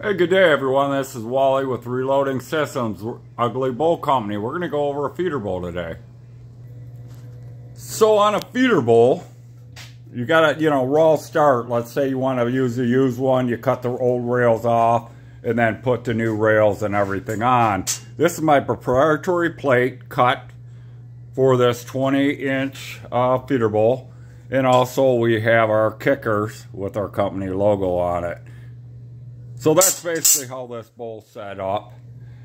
Hey, good day everyone. This is Wally with Reloading Systems, Ugly Bowl Company. We're going to go over a feeder bowl today. So on a feeder bowl, you got to, you know, raw start. Let's say you want to use a used one. You cut the old rails off and then put the new rails and everything on. This is my proprietary plate cut for this 20 inch uh, feeder bowl. And also we have our kickers with our company logo on it. So that's basically how this bowl's set up.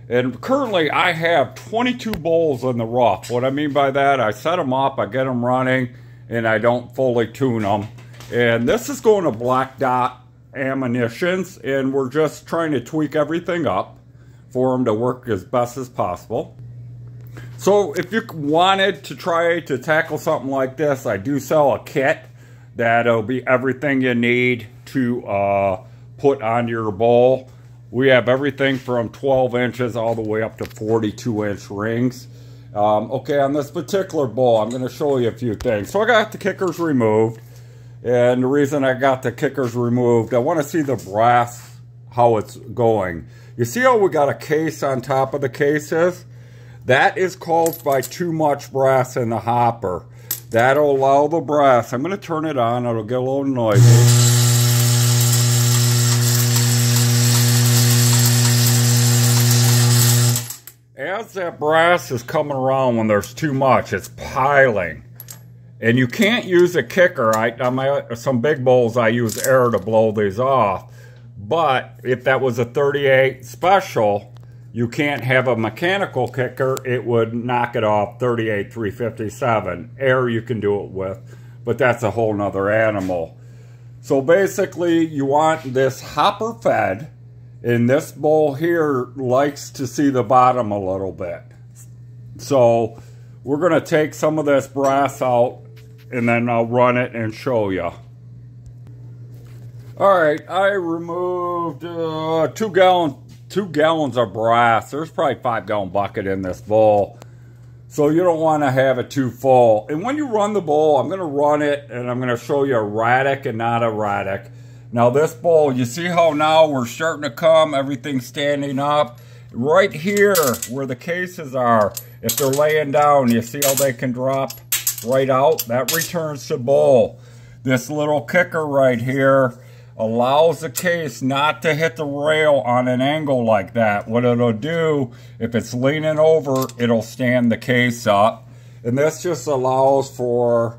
And currently I have 22 bowls in the rough. What I mean by that, I set them up, I get them running, and I don't fully tune them. And this is going to black dot ammunitions, and we're just trying to tweak everything up for them to work as best as possible. So if you wanted to try to tackle something like this, I do sell a kit that'll be everything you need to uh, put on your bowl. We have everything from 12 inches all the way up to 42 inch rings. Um, okay, on this particular bowl, I'm going to show you a few things. So I got the kickers removed. And the reason I got the kickers removed, I want to see the brass, how it's going. You see how we got a case on top of the cases? That is caused by too much brass in the hopper. That'll allow the brass, I'm going to turn it on, it'll get a little noisy. As that brass is coming around when there's too much, it's piling. And you can't use a kicker. I, on my, uh, some big bowls, I use air to blow these off. But if that was a 38 special, you can't have a mechanical kicker. It would knock it off 38 357. Air you can do it with, but that's a whole nother animal. So basically, you want this hopper fed and this bowl here likes to see the bottom a little bit. So we're going to take some of this brass out and then I'll run it and show you. All right, I removed uh, two gallon, two gallons of brass. There's probably five gallon bucket in this bowl. So you don't want to have it too full. And when you run the bowl, I'm going to run it and I'm going to show you erratic and not erratic. Now this bowl, you see how now we're starting to come, everything's standing up. Right here where the cases are, if they're laying down, you see how they can drop right out? That returns to bowl. This little kicker right here allows the case not to hit the rail on an angle like that. What it'll do, if it's leaning over, it'll stand the case up. And this just allows for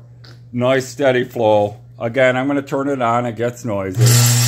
nice steady flow Again, I'm going to turn it on. It gets noisy.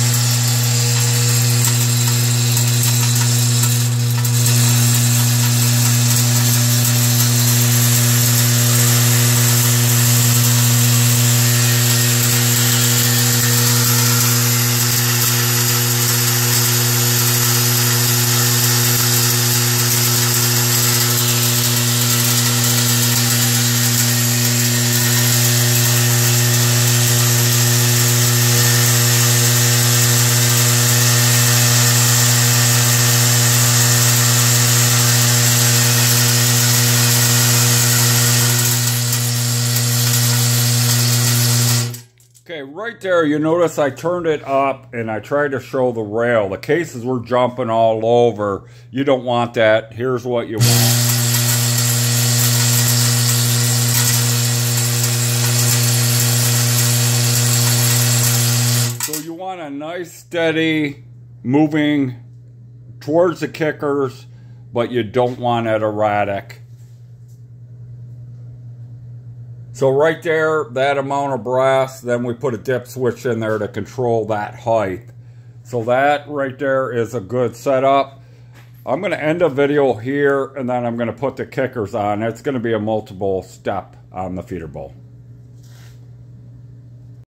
Okay, right there, you notice I turned it up and I tried to show the rail. The cases were jumping all over. You don't want that. Here's what you want. So you want a nice steady moving towards the kickers, but you don't want it erratic. So right there, that amount of brass, then we put a dip switch in there to control that height. So that right there is a good setup. I'm going to end a video here and then I'm going to put the kickers on. It's going to be a multiple step on the feeder bowl.